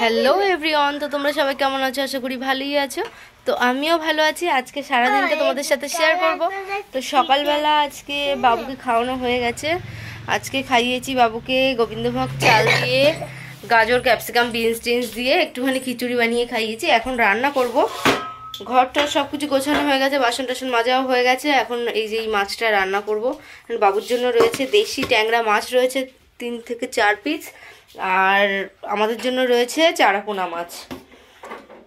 Hello everyone তো তোমরা সবাই কেমন আছো? আশা করি ভালোই আছো। তো আমিও ভালো আছি। আজকে সারাদিনটা তোমাদের সাথে শেয়ার করব। তো সকালবেলা আজকে বাবুকে খাওয়ানো হয়ে গেছে। আজকে খাইয়েছি বাবুকে গোবিন্দভোগ চাল দিয়ে গাজর ক্যাপসিকাম বিনস টিনস দিয়ে একটুখানি খিচুড়ি বানিয়ে খাইয়েছি। এখন রান্না করব। ঘরটা সব কিছু গোছানো হয়ে গেছে বাসন টাসন মাজাও হয়ে গেছে। এখন এই যে এই মাছটা রান্না করব। বাবুর জন্য রয়েছে দেশি ট্যাংরা মাছ রয়েছে। তিন থেকে চার পিস আর আমাদের জন্য রয়েছে চারাপোনা মাছ।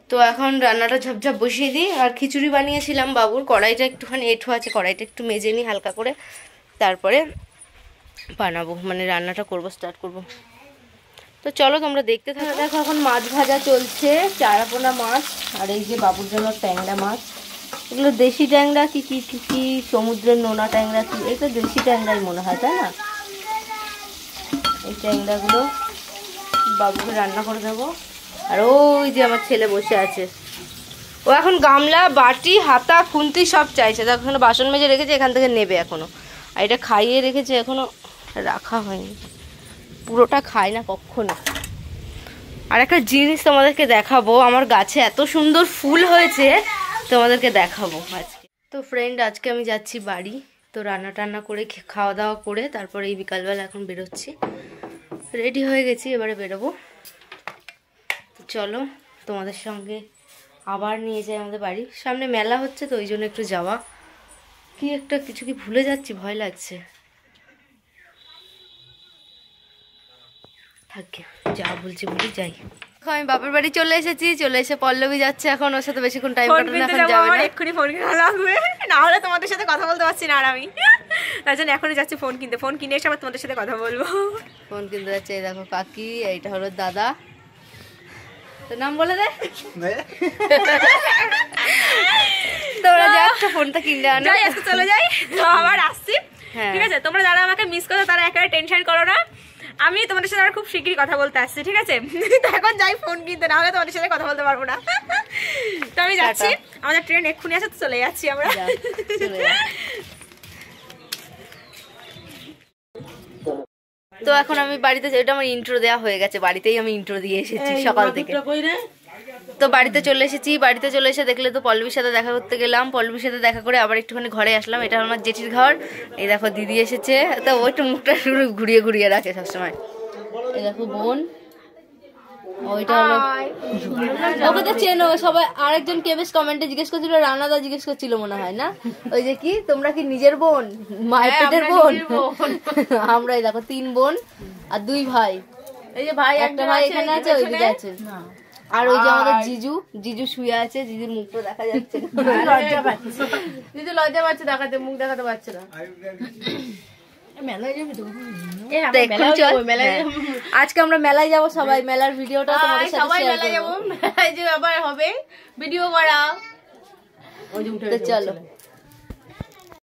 তো এখন রান্নাটা ঝপঝপ বসিয়ে দিই। আর খিচুড়ি বানিয়েছিলাম বাবুর, কড়াইটা একটুখানি এঁঠো আছে, কড়াইটা একটু মেজে নিই হালকা করে। তারপরে বানাবো মানে রান্নাটা করব স্টার্ট করব। তো চলো তোমরা দেখতে থাকো। দেখো এখন মাছ ভাজা চলছে চারাপোনা মাছ, আর এই যে বাবুর জন্য ট্যাংরা মাছ। এগুলো দেশি ট্যাংরা কি কি কি, সমুদ্রের নোনা ট্যাংরা, কি, এটা দেশি ট্যাংরাই মনে হয়, তাই না? এই ট্যাংরাগুলো বাবুকে রান্না করে দেবো। আর ওই যে আমার ছেলে বসে আছে। ও এখন গামলা, বাটি, হাতা, খুন্তি সব চাইছে। দেখো, এখানে বাসন মেজে রেখেছে, এখান থেকে নেবে এখনও আর এটা খাইয়ে রেখেছে এখনও রাখা হয়নি। পুরোটা খায় না কখনো। আর একটা জিনিস তোমাদেরকে দেখাবো। আমার গাছে এত সুন্দর ফুল হয়েছে, তোমাদেরকে দেখাবো আজকে। তো ফ্রেন্ড আজকে আমি যাচ্ছি বাড়ি। তো রান্না টান্না করে খাওয়া দাওয়া করে, তারপরে এই বিকালবেলা এখন বেরোচ্ছি। রেডি হয়ে গেছি, এবারে বেরোবো। চলো, তোমাদের সঙ্গে আবার নিয়ে যাই আমাদের বাড়ি। সামনে মেলা হচ্ছে, তো ওই জন্য একটু যাওয়া। কি একটা কিছু কি ভুলে যাচ্ছি, ভয় লাগছে। থাকি যা বলছি বলি, যাই। আমি বাপের বাড়ি চলে এসেছি চলে এসে পল্লবী যাচ্ছে এখন ওর সাথে বেশিক্ষণ টাইম কাটানো এখন যাবে না। এক্ষুনি ফোন কিনা লাগবে। না হলে তোমাদের সাথে কথা বলতে পারছি না আর আমি। তার জন্য এখনই যাচ্ছি ফোন কিনতে। ফোন কিনে এসে আবার তোমাদের সাথে কথা বলব। ফোন কিনতে যাচ্ছে এই দেখো কাকি এইটা হলো দাদা। তোর নাম বলে দে। তোমরা যা একটা ফোনটা কিনলে আনো। যাই আজকে চলে যাই। তো আবার আসছি। হ্যাঁ। ঠিক আছে তোমরা যারা আমাকে মিস করো তারা একেবারে টেনশন করো না। আমি তোমাদের সাথে আর খুব শিগগিরই কথা বলতে আসছি ঠিক আছে? তো এখন যাই ফোন কিনতে না হলে তোমাদের সাথে কথা বলতে পারব না। তো আমি যাচ্ছি। আমাদের ট্রেন এক্ষুনি আছে তো চলে যাচ্ছি আমরা। তো এখন আমি বাড়িতে এটা আমার ইন্ট্রো দেওয়া হয়ে গেছে বাড়িতেই আমি ইন্ট্রো দিয়ে এসেছি সকাল থেকে। তো বাড়িতে চলে এসেছি বাড়িতে চলে এসে দেখলে তো পল্লবীর সাথে দেখা করতে গেলাম। পল্লবীর সাথে দেখা করে আবার একটুখানি ঘরে আসলাম। এটা আমার জেঠির ঘর। এই দেখো দিদি এসেছে। তো ও একটু মুখটা শুরু ঘুরিয়ে ঘুরিয়ে রাখে সবসময়। এই দেখো বোন। ওইটা ওকে তো চেনো সবাই আরেকজন কে বেশ কমেন্টে জিজ্ঞেস করছিল রানাদা জিজ্ঞেস করছিল মনে হয় না? ওই যে কি? তোমরা কি নিজের বোন? মায়ের পেটের বোন? আমরাই দেখো তিন বোন আর দুই ভাই। এই যে ভাই একটা ভাই এখানে আছে ওইদিকে আছে। আর ওই যে আমাদের জিজু জিজু শুয়ে আছে জিজুর মুখটা দেখা যাচ্ছে না। লজ্জা পাচ্ছে দিদি লজ্জা পাচ্ছে দেখাতে মুখ দেখাতে পারছে না। হ্যাঁ। আজকে আমরা মেলায় যাব সবাই মেলার ভিডিওটা তোমাদের সাথে সবাই শেয়ার মেলায় করব। যাব। মেলায় যে আবার হবে ভিডিও করা। চলো।